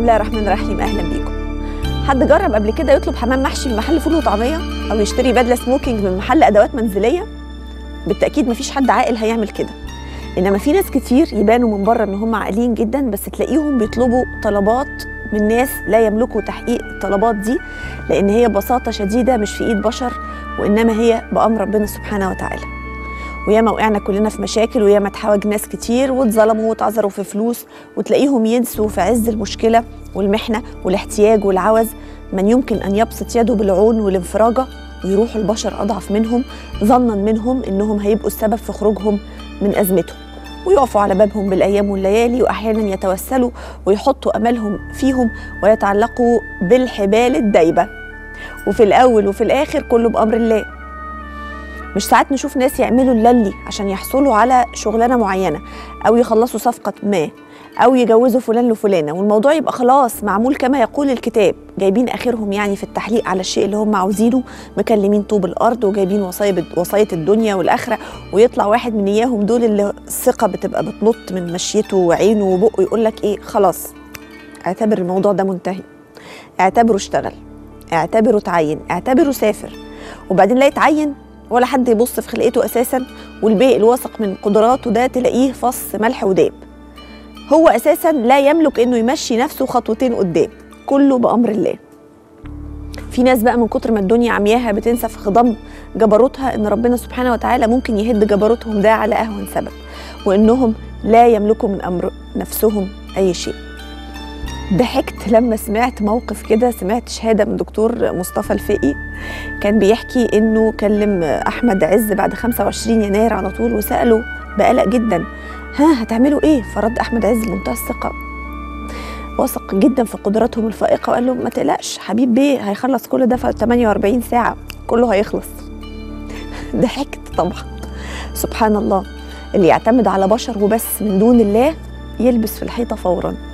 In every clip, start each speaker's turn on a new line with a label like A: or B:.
A: بسم الله الرحمن الرحيم. أهلا بيكم. حد جرب قبل كده يطلب حمام محشي من محل فول وطعمية أو يشتري بدلة سموكينج من محل أدوات منزلية؟ بالتأكيد مفيش حد عاقل هيعمل كده. إنما في ناس كتير يبانوا من بره إن هم عاقلين جدا بس تلاقيهم بيطلبوا طلبات من ناس لا يملكوا تحقيق الطلبات دي لأن هي ببساطه شديدة مش في إيد بشر وإنما هي بأمر ربنا سبحانه وتعالى. وياما وقعنا كلنا في مشاكل وياما اتحوج ناس كتير واتظلموا واتعذروا في فلوس وتلاقيهم ينسوا في عز المشكلة والمحنة والاحتياج والعوز. من يمكن أن يبسط يده بالعون والانفراجة ويروح البشر أضعف منهم ظنا منهم إنهم هيبقوا السبب في خروجهم من أزمتهم. ويقفوا على بابهم بالأيام والليالي واحيانا يتوسلوا ويحطوا أملهم فيهم ويتعلقوا بالحبال الدايبة. وفي الأول وفي الآخر كله بأمر الله. مش ساعات نشوف ناس يعملوا اللي عشان يحصلوا على شغلانة معينة أو يخلصوا صفقة ما أو يجوزوا فلان لفلانة والموضوع يبقى خلاص معمول كما يقول الكتاب جايبين آخرهم يعني في التحليق على الشيء اللي هم عاوزينه مكلمين طوب الأرض وجايبين وصايب وصاية الدنيا والآخرة ويطلع واحد من إياهم دول اللي الثقة بتبقى بتنط من مشيته وعينه وبقه يقول لك إيه خلاص اعتبر الموضوع ده منتهي اعتبره اشتغل اعتبره اتعين اعتبره سافر وبعدين لا يتعين ولا حد يبص في خلقته أساسا والبيء الواثق من قدراته ده تلاقيه فص ملح وداب. هو أساسا لا يملك إنه يمشي نفسه خطوتين قدام كله بأمر الله. في ناس بقى من كتر ما الدنيا عمياها بتنسى في خضم جبروتها إن ربنا سبحانه وتعالى ممكن يهد جبروتهم ده على أهون سبب وإنهم لا يملكوا من أمر نفسهم أي شيء. ضحكت لما سمعت موقف كده سمعت شهادة من دكتور مصطفى الفقي. كان بيحكي إنه كلم أحمد عز بعد 25 يناير على طول وسأله بقلق جدا ها هتعملوا إيه؟ فرد أحمد عز بمنتهى الثقة. واثق جدا في قدراتهم الفائقة وقال له ما تقلقش حبيب بيه هيخلص كل ده في 48 ساعة كله هيخلص. ضحكت طبعا. سبحان الله اللي يعتمد على بشر وبس من دون الله يلبس في الحيطة فورا.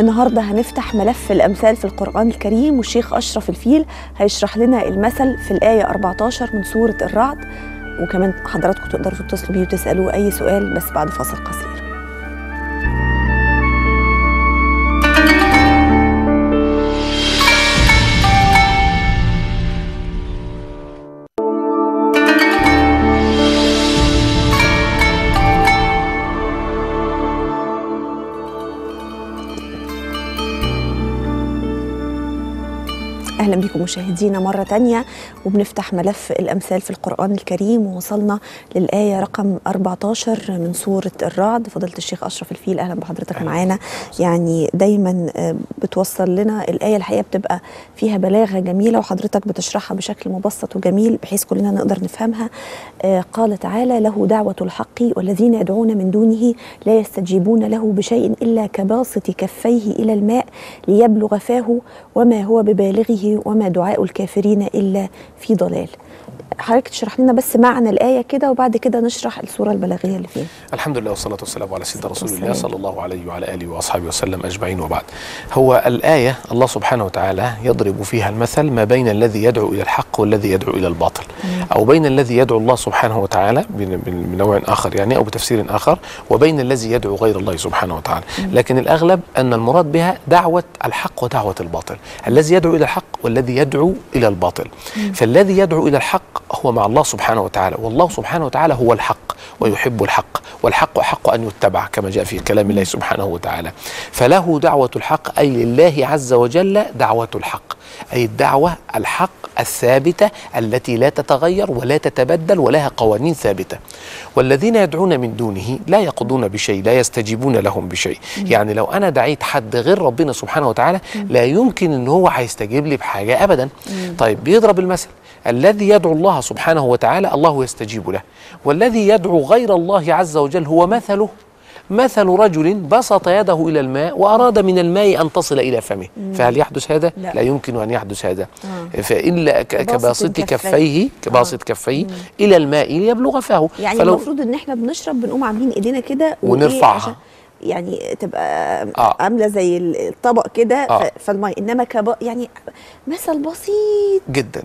A: النهارده هنفتح ملف الأمثال في القرآن الكريم والشيخ أشرف الفيل هيشرح لنا المثل في الآية 14 من سورة الرعد. وكمان حضراتكم تقدروا تتصلوا بيه وتسألوه أي سؤال بس بعد فاصل قصير. أهلا بكم مشاهدينا مرة تانية وبنفتح ملف الأمثال في القرآن الكريم ووصلنا للآية رقم 14 من سورة الرعد. فضيلة الشيخ أشرف الفيل أهلا بحضرتك معانا. يعني دايما بتوصل لنا الآية الحقيقة بتبقى فيها بلاغة جميلة وحضرتك بتشرحها بشكل مبسط وجميل بحيث كلنا نقدر نفهمها. قال تعالى له دعوة الحق والذين يدعون من دونه لا يستجيبون له بشيء إلا كباسط كفيه إلى الماء ليبلغ فاه وما هو ببالغه وما دعاء الكافرين إلا في ضلال. حضرتك تشرح لنا بس معنى الآية كده وبعد كده نشرح الصورة البلاغية اللي فيها.
B: الحمد لله والصلاة والسلام على سيدنا رسول الله صلى الله عليه وعلى آله وأصحابه وسلم أجمعين وبعد. هو الآية الله سبحانه وتعالى يضرب فيها المثل ما بين الذي يدعو إلى الحق والذي يدعو إلى الباطل. أو بين الذي يدعو الله سبحانه وتعالى بنوع آخر يعني أو بتفسير آخر وبين الذي يدعو غير الله سبحانه وتعالى. لكن الأغلب أن المراد بها دعوة الحق ودعوة الباطل. الذي يدعو إلى الحق والذي يدعو إلى الباطل. فالذي يدعو إلى الحق هو مع الله سبحانه وتعالى والله سبحانه وتعالى هو الحق ويحب الحق والحق أحق أن يتبع كما جاء في كلام الله سبحانه وتعالى. فله دعوة الحق أي لله عز وجل دعوة الحق أي الدعوة الحق الثابتة التي لا تتغير ولا تتبدل ولها قوانين ثابتة. والذين يدعون من دونه لا يقضون بشيء لا يستجيبون لهم بشيء. يعني لو أنا دعيت حد غير ربنا سبحانه وتعالى لا يمكن أن هو هيستجيب لي بحاجة أبدا. طيب بيضرب المثل الذي يدعو الله سبحانه وتعالى الله يستجيب له والذي يدعو غير الله عز وجل هو مثله. مثل رجل بسط يده إلى الماء وأراد من الماء أن تصل إلى فمه فهل يحدث هذا؟
A: لا.
B: لا يمكن أن يحدث هذا
A: آه.
B: فإلا كباسط
A: كفيه.
B: كباسط كفيه إلى الماء ليبلغ فاه
A: يعني
B: فلو
A: المفروض إن إحنا بنشرب بنقوم عاملين إيدينا كده
B: ونرفعها.
A: يعني تبقى
B: آه.
A: عاملة زي الطبق كده
B: آه.
A: فالمية إنما كب... يعني مثل بسيط
B: جدا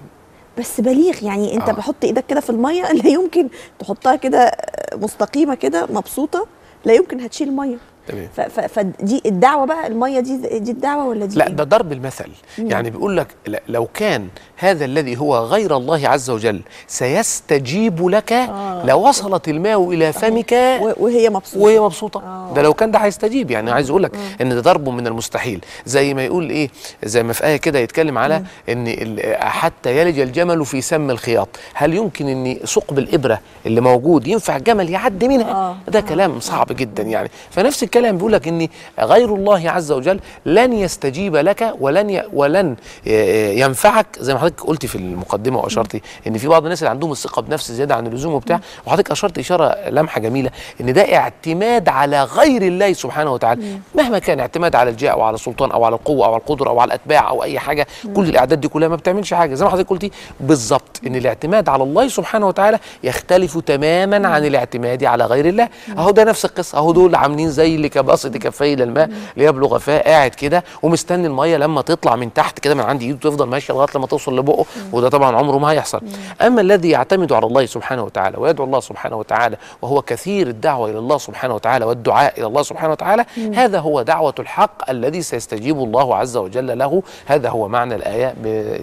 A: بس بليغ يعني أنت
B: آه.
A: بحط إيدك كده في المية لا يمكن تحطها كده مستقيمة كده مبسوطة لا يمكن هتشيل مية.
B: تمام.
A: فدي الدعوة بقى المية دي دي الدعوة ولا دي
B: لا
A: إيه؟
B: ده ضرب المثل. يعني بيقول لك لو كان هذا الذي هو غير الله عز وجل سيستجيب لك
A: آه.
B: لوصلت الماء إلى فمك
A: و- وهي مبسوطة.
B: وهي مبسوطة.
A: آه.
B: ده لو كان ده هيستجيب. يعني عايز أقول لك إن ده ضرب من المستحيل. زي ما يقول إيه زي ما في آية كده يتكلم على إن ال- حتى يلج الجمل في سم الخياط. هل يمكن إن ثقب الإبرة اللي موجود ينفع الجمل يعدي منها؟
A: آه.
B: ده كلام صعب جدا يعني. فنفس الكلام بيقول لك ان غير الله عز وجل لن يستجيب لك ولن ي... ولن ي- ينفعك. زي ما حضرتك قلت في المقدمة واشرتي إن في بعض الناس اللي عندهم الثقة بنفس زيادة عن اللزوم وبتاع وحضرتك أشرت إشارة لمحة جميلة إن ده اعتماد على غير الله سبحانه وتعالى. مهما كان اعتماد على الجاه أو على السلطان أو على القوة أو على القدرة أو على الأتباع أو أي حاجة كل الأعداد دي كلها ما بتعملش حاجة. زي ما حضرتك قلتي بالظبط إن الاعتماد على الله سبحانه وتعالى يختلف تماما عن الاعتماد على غير الله. أهو ده نفس القصة. أهو دول عاملين زي اللي كباسط كفيه إلى الماء ليبلغ فاه قاعد كده ومستني المية لما تطلع من تحت كده من عند ايده تفضل ماشية لغاية لما توصل لبقه. وده طبعا عمره ما هيحصل. أما الذي يعتمد على الله سبحانه وتعالى ويدعو الله سبحانه وتعالى وهو كثير الدعوة إلى الله سبحانه وتعالى والدعاء إلى الله سبحانه وتعالى هذا هو دعوة الحق الذي سيستجيب الله عز وجل له. هذا هو معنى الآية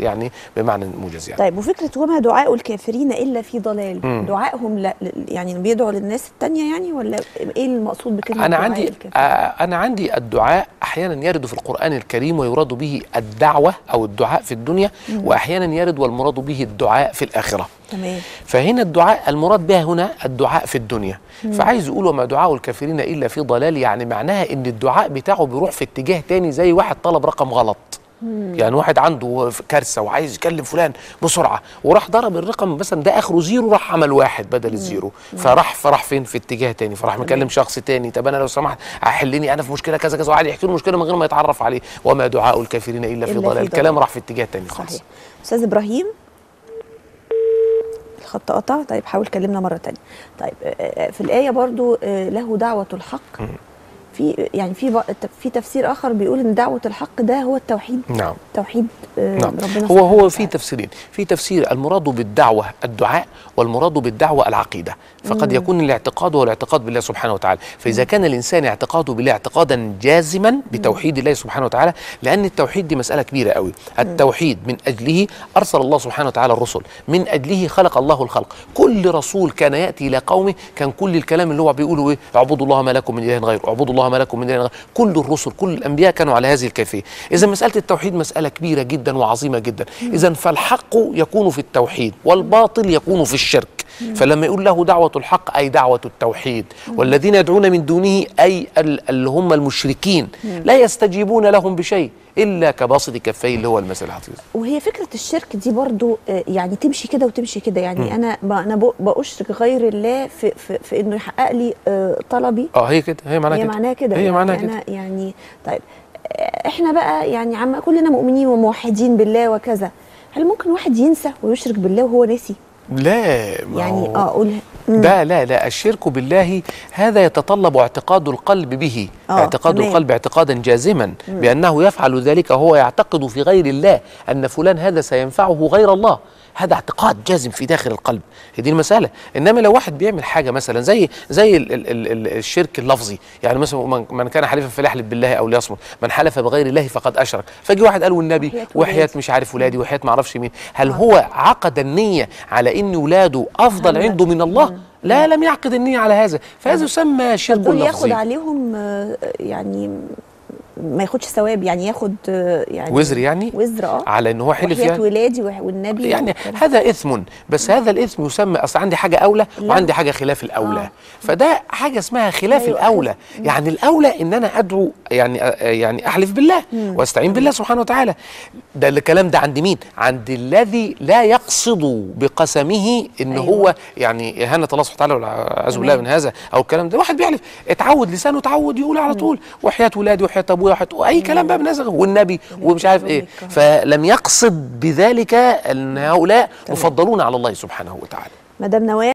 B: يعني بمعنى موجز يعني.
A: طيب وفكرة وما دعاء الكافرين إلا في ضلال. دعائهم لا يعني بيدعوا للناس التانية يعني ولا إيه المقصود
B: بكلمة
A: دعاء
B: عندي آه أنا عندي الدعاء أحيانا يرد في القرآن الكريم ويراد به الدعوة أو الدعاء في الدنيا وأحيانا يرد والمراد به الدعاء في الآخرة.
A: تمام.
B: فهنا الدعاء المراد بها هنا الدعاء في الدنيا. فعايز يقول وما دعاء الكافرين إلا في ضلال يعني معناها إن الدعاء بتاعه بيروح في اتجاه تاني زي واحد طلب رقم غلط. يعني واحد عنده كارثة وعايز يكلم فلان بسرعة وراح ضرب الرقم مثلا ده آخره زيرو راح عمل واحد بدل الزيرو. فراح فراح فين؟ في اتجاه تاني فراح مكلم شخص تاني. طب أنا لو سمحت حلني أنا في مشكلة كذا كذا. وقعد يحكي له مشكلة من غير ما يتعرف عليه. وما دعاء الكافرين
A: إلا في
B: ضلال. الكلام راح في اتجاه تاني خالص.
A: صحيح. أستاذ إبراهيم؟ الخط قطع. طيب حاول كلمنا مرة تانية. طيب آه، آه، في الآية برضو آه، له دعوة الحق. في يعني في في تفسير آخر بيقول إن دعوة الحق ده هو التوحيد.
B: نعم.
A: توحيد آه،
B: نعم.
A: ربنا
B: هو هو في. تفسيرين. في تفسير المراد بالدعوة الدعاء والمراد بالدعوة العقيدة. فقد يكون الاعتقاد هو الاعتقاد بالله سبحانه وتعالى. فإذا كان الإنسان اعتقاده بالله اعتقادا جازما بتوحيد الله سبحانه وتعالى لأن التوحيد دي مسألة كبيرة قوي. التوحيد من أجله أرسل الله سبحانه وتعالى الرسل. من أجله خلق الله الخلق. كل رسول كان يأتي إلى قومه كان كل الكلام اللي هو بيقوله إيه؟ اعبدوا الله ما لكم من إله غيره. اعبدوا الله ما لكم من غيره كل الرسل كل الأنبياء كانوا على هذه الكيفية. إذا مسألة التوحيد مسألة كبيرة جدا وعظيمة جدا. إذا فالحق يكون في التوحيد والباطل يكون في الشرك. فلما يقول له دعوة الحق أي دعوة التوحيد. والذين يدعون من دونه أي ال- اللي هم المشركين. لا يستجيبون لهم بشيء إلا كباسط كفيه اللي هو المثل الحفيظ
A: وهي فكرة الشرك دي برضو آه، يعني تمشي كده وتمشي كده. يعني أنا ب- أنا ب- بأشرك غير الله في في, في إنه يحقق لي آه، طلبي.
B: آه هي كده هي معناها
A: هي
B: كده.
A: معناها كده.
B: هي
A: يعني
B: معناها كده.
A: أنا يعني طيب آه، إحنا بقى يعني عم كلنا مؤمنين وموحدين بالله وكذا. هل ممكن واحد ينسى ويشرك بالله وهو ناسي؟
B: لا
A: يعني
B: هو-
A: آه أقول
B: لا لا لا الشرك بالله هذا يتطلب اعتقاد القلب به.
A: آه،
B: اعتقاد
A: تمام.
B: القلب اعتقادا جازما بأنه يفعل ذلك وهو يعتقد في غير الله أن فلان هذا سينفعه غير الله. هذا اعتقاد جازم في داخل القلب. هي دي المسألة. إنما لو واحد بيعمل حاجة مثلا زي زي ال ال ال ال الشرك اللفظي يعني مثلا من- كان حليفا فليحلف بالله أو ليصمت من حلف بغير الله فقد أشرك. فجي واحد قال والنبي
A: ولادي.
B: مش عارف ولادي وحياة ما أعرفش مين. هل هو عقد النية على إن ولاده
A: أفضل.
B: عنده من الله؟ لا لم يعقد النية على هذا. فهذا يسمى شرك
A: دول ياخد
B: لفظي
A: عليهم آه، يعني ما ياخدش ثواب يعني ياخد يعني
B: وزر يعني؟
A: وزر آه.
B: على إن هو حلف يعني؟
A: ولادي والنبي
B: يعني
A: وكده.
B: هذا إثم بس هذا الإثم يسمى أصل عندي حاجة أولى
A: لا.
B: وعندي حاجة خلاف الأولى.
A: آه.
B: فده حاجة اسمها خلاف
A: أيوة،
B: الأولى. يعني الأولى إن أنا أدعو يعني يعني أحلف بالله وأستعين بالله سبحانه وتعالى. ده الكلام ده عند مين؟ عند الذي لا يقصد بقسمه إن
A: أيوة.
B: هو يعني إهانة الله سبحانه وتعالى والعياذ بالله. من هذا أو الكلام ده. واحد بيحلف اتعود لسانه اتعود يقول على طول وحياة ولادي وحياة وحياه أي كلام بقى هذا والنبي ومش عارف إيه. فلم يقصد بذلك إن هؤلاء. مفضلون على الله سبحانه وتعالى.
A: مدام نوال.